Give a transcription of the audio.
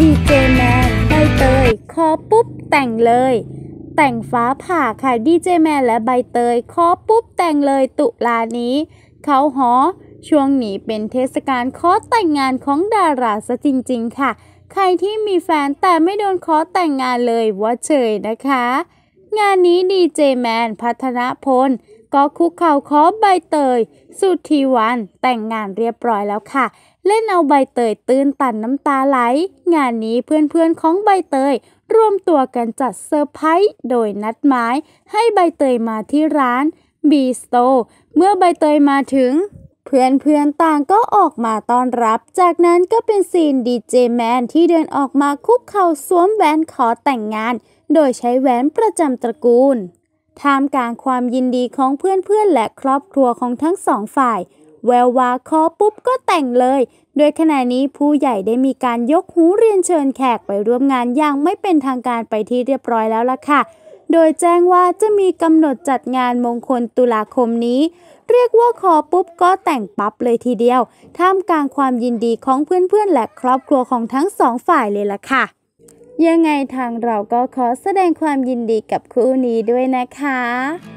ดีเจแมนใบเตยขอปุ๊บแต่งเลย แต่งฟ้าผ่าค่ะดีเจแมนและใบเตยขอปุ๊บแต่งเลยตุลานี้ เขาหอ ช่วงนี้เป็นเทศกาลขอแต่งงานของดาราซะจริง ๆ ค่ะ ใครที่มีแฟนแต่ไม่โดนขอแต่งงานเลยว่าเฉยนะคะ งานนี้ดีเจแมนพัฒนพล ก็คุกเข่าขอใบเตย สุธีวันแต่งงานเรียบร้อยแล้วค่ะ เล่นเอาใบเตยตื้นตันน้ำตาไหล งานนี้เพื่อนๆของใบเตย รวมตัวกันจัดเซอร์ไพรส์โดยนัดหมาย ให้ใบเตยมาที่ร้านบีสโตเมื่อใบเตยมาถึงเพื่อนๆต่างก็ออกมาต้อนรับ จากนั้นก็เป็นซีนดีเจแมนที่เดินออกมาคุกเข่าสวมแหวนขอแต่งงาน โดยใช้แหวนประจำตระกูล ท่ามกลางความยินดีของเพื่อนๆ และครอบครัวของทั้งสองฝ่าย แวววาขอปุ๊บก็แต่งเลย โดยขณะนี้ผู้ใหญ่ได้มีการยกหูเรียนเชิญแขกไปร่วมงานอย่างไม่เป็นทางการไปที่เรียบร้อยแล้วล่ะค่ะ โดยแจ้งว่าจะมีกำหนดจัดงานมงคลตุลาคมนี้ เรียกว่าขอปุ๊บก็แต่งปั๊บเลยทีเดียว ท่ามกลางความยินดีของเพื่อนๆ และครอบครัวของทั้งสองฝ่ายเลยล่ะค่ะ ยังไงทางเราก็ขอแสดงความยินดีกับคู่นี้ด้วยนะคะ